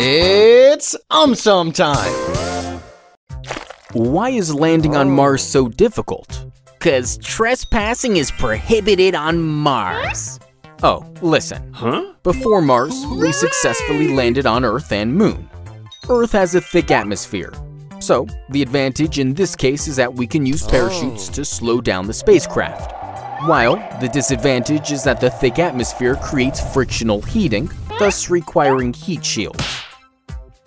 It's AumSum time! Why is landing on Mars so difficult? Cause trespassing is prohibited on Mars. Oh, listen. Huh? Before Mars, we successfully landed on Earth and Moon. Earth has a thick atmosphere. So, the advantage in this case is that we can use oh. parachutes to slow down the spacecraft. While the disadvantage is that the thick atmosphere creates frictional heating, thus requiring heat shields.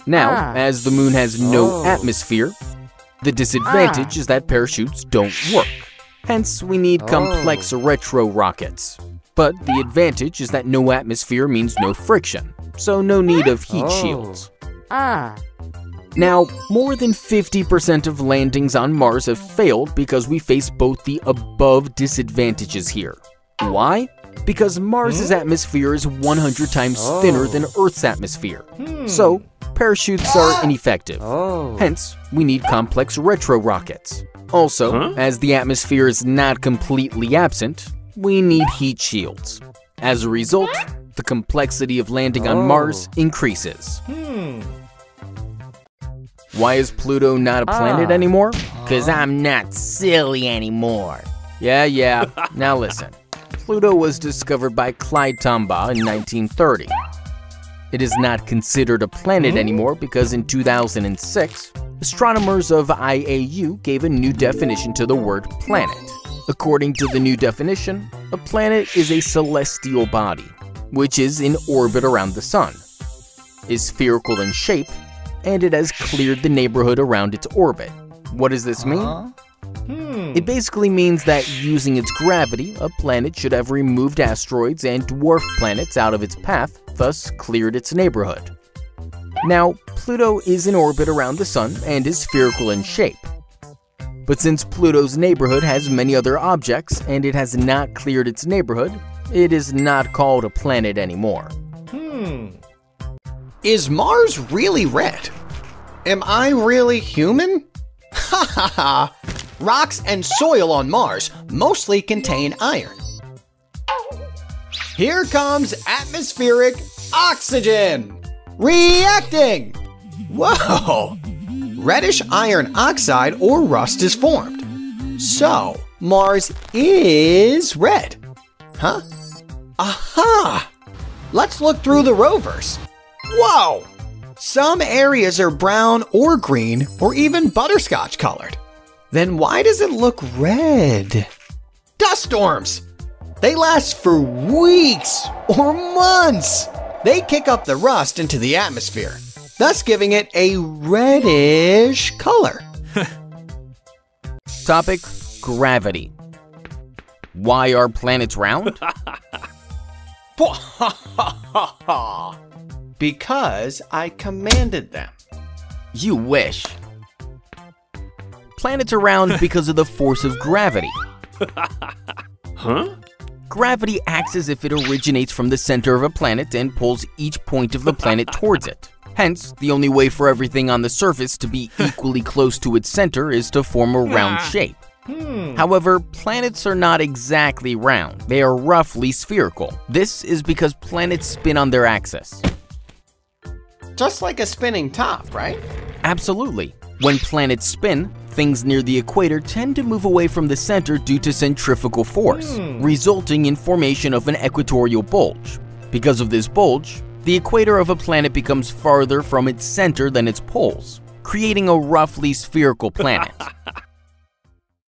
Now, ah. as the moon has no oh. atmosphere, the disadvantage ah. is that parachutes don't work. Hence, we need oh. complex retro rockets. But the advantage is that no atmosphere means no friction, so no need of heat oh. shields. Ah. Now, more than 50% of landings on Mars have failed because we face both the above disadvantages here. Why? Because Mars's hmm? atmosphere is 100 times thinner than Earth's atmosphere. Hmm. So, parachutes are ineffective. Oh. Hence, we need complex retro rockets. Also, Huh? as the atmosphere is not completely absent, we need heat shields. As a result, the complexity of landing on Mars oh. increases. Hmm. Why is Pluto not a planet ah. anymore? Cause I'm not silly anymore. Yeah, yeah. Now listen. Pluto was discovered by Clyde Tombaugh in 1930. It is not considered a planet hmm? anymore because in 2006, astronomers of IAU gave a new definition to the word planet. According to the new definition, a planet is a celestial body, which is in orbit around the sun, is spherical in shape, and it has cleared the neighborhood around its orbit. What does this mean? Uh-huh. Hmm. It basically means that using its gravity, a planet should have removed asteroids and dwarf planets out of its path, thus cleared its neighborhood. Now, Pluto is in orbit around the Sun and is spherical in shape. But since Pluto's neighborhood has many other objects and it has not cleared its neighborhood, it is not called a planet anymore. Hmm. Is Mars really red? Am I really human? Ha ha ha! Rocks and soil on Mars mostly contain iron. Here comes atmospheric oxygen! Reacting! Whoa! Reddish iron oxide or rust is formed. So, Mars is red. Huh? Aha! Let's look through the rovers. Whoa! Some areas are brown or green or even butterscotch colored. Then why does it look red? Dust storms! They last for weeks or months. They kick up the rust into the atmosphere, thus giving it a reddish color. Topic Gravity. Why are planets round? because I commanded them. You wish. Planets are round because of the force of gravity. Huh? Gravity acts as if it originates from the center of a planet and pulls each point of the planet towards it. Hence, the only way for everything on the surface to be equally close to its center is to form a ah. round shape. Hmm. However, planets are not exactly round. They are roughly spherical. This is because planets spin on their axis. Just like a spinning top, right? Absolutely. When planets spin, things near the equator tend to move away from the center due to centrifugal force, hmm. resulting in formation of an equatorial bulge. Because of this bulge, the equator of a planet becomes farther from its center than its poles, creating a roughly spherical planet.